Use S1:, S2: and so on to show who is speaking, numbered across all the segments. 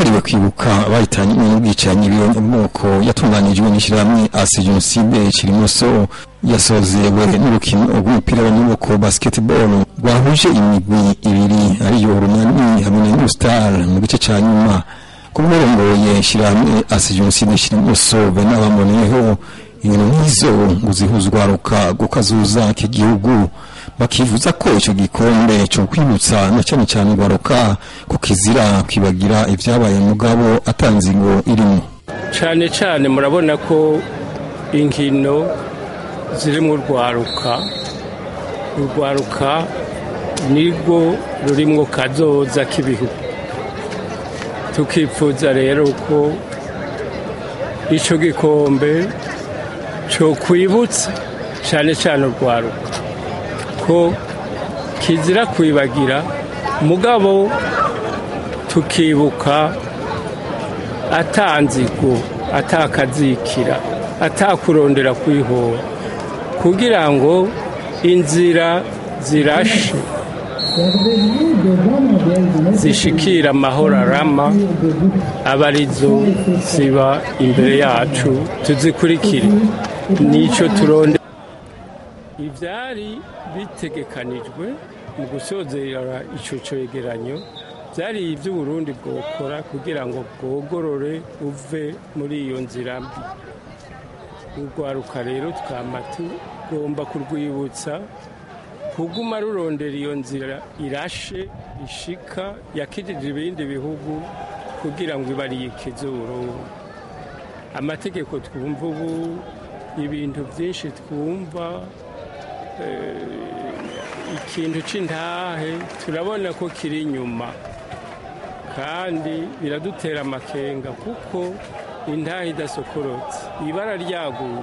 S1: wahariwe kwibuka bahitanye n'ubwicanyi bw'amoko yatunganijwe n'ishyirahamwe asi jenoside kirimoso yasozewe n'urukino rw'umupira w'amaboko basketball. Rwahuje imigwi ibiri ariyo urunani hamwe na new star mu gice ca nyuma. Kumwerongoye ishyirahamwe asi jenoside kirimoso benabamoneyeho inkino nk'izo ngo zihuzwaruka gukazuza k'igihugu bakivuza ko icyo gikombe cyo kwibutsa na cyane cyane urwaruka ku kizira kwibagira ibyabaye mugabo atanze ngo irimo
S2: cyane cyane murabona ko inkino ziri mu rwaruka urwaruka nirwo rurimo kazoza k'ibihugu. Tukifuza rero ko icyo gikombe cyo kwibutsa cyane cyane urwaruka. Ko kizira kwibagira mugabo tukibuka atanzigo atakazikira atakurondera kwihora kugira ngo inzira zirashe zishikira amahoro arama aba ari zo ziba imbere yacu tuzikurikire. Nicyo turonde ibyari bitegekanijwe mu gusozera icyo cyegeranyo byari iby'uburundi bwokora kugira ngo bwogorore uve muri iyo nzira mbi. Urwaruka rero twama tugomba kurwibutsa kuguma rurondera iyo nzira irashe ishika yakijije ibindi bihugu kugira ngo ibe ariyo ikizuru amategeko twumva ubu ibintu byinshi twumva ikintu cy'intahe turabona ko kiri inyuma. Kandi biradutera amakenga kuko intahe idasokorotse. Ibara ryaguye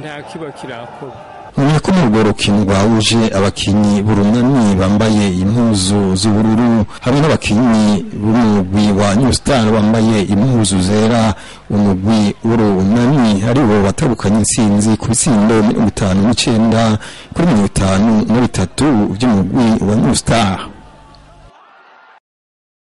S2: nta kiba kirakorwa
S1: Mwenye kumu ugorokin uje abakinyi burunani bambaye impuzu z'ubururu hamwe wakini b'umugwi wa New Star bambaye impuzu zera. Umugwi urunani aribo watagukanye insinzi ku bisindo mchenda kuri 53 ujimugwi wa New Star.